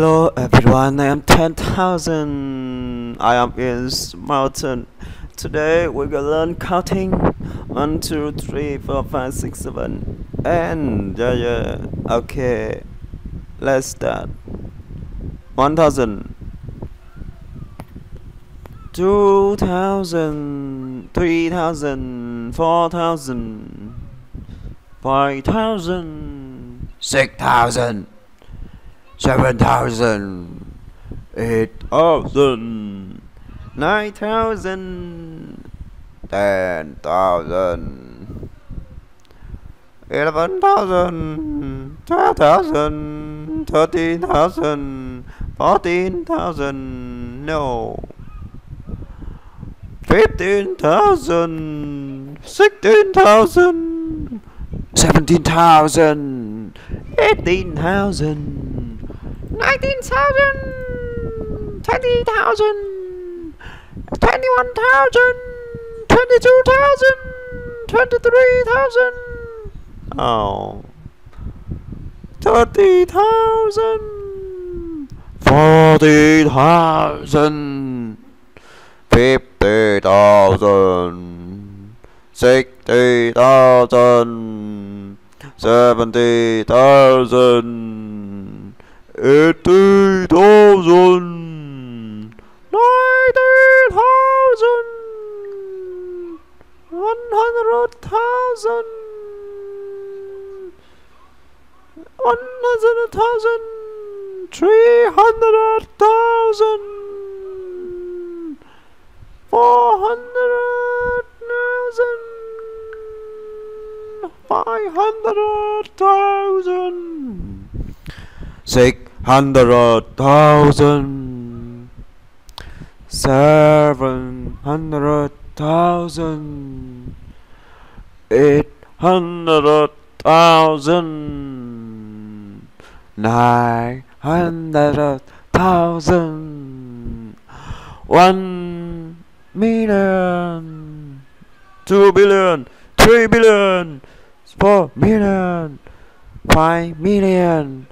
everyone, I am 10,000. I am in mountain. Today we're gonna learn counting 1, 2, 3, 4, 5, 6, 7. And yeah, yeah. Okay, let's start. 1,000. 2,000, 3,000, 4,000, 5,000, 6,000 seven thousand, eight thousand, nine thousand, ten thousand, eleven thousand, twelve thousand, thirteen thousand, fourteen thousand, no. Fifteen thousand, sixteen thousand, seventeen thousand, eighteen thousand 19,000, 20,000, 21,000, 22,000, 23,000. Oh. 30,000, 40,000, 50,000, 60,000, 70,000 eighty thousand, ninety thousand, one hundred thousand, one hundred thousand, three hundred thousand, four hundred thousand, five hundred thousand, six hundred thousand, seven hundred thousand, eight hundred thousand, nine hundred thousand, one million, two billion, three billion, four million, five million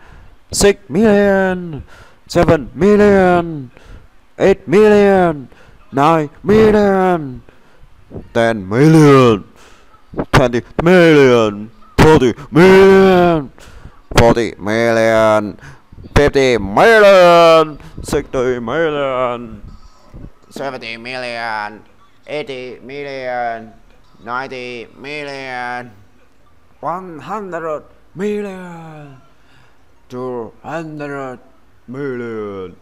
six million, seven million, eight million, nine million, ten million, twenty million, forty million, forty million, fifty million, sixty million, seventy million, eighty million, ninety million, one hundred million two hundred million,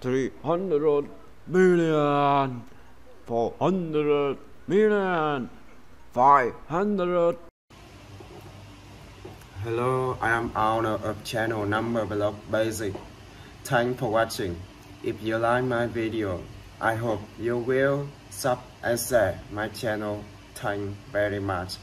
three hundred million, four hundred million, five hundred. Hello, I am owner of channel number block basic. Thanks for watching. If you like my video, I hope you will sub and share my channel. Thank very much.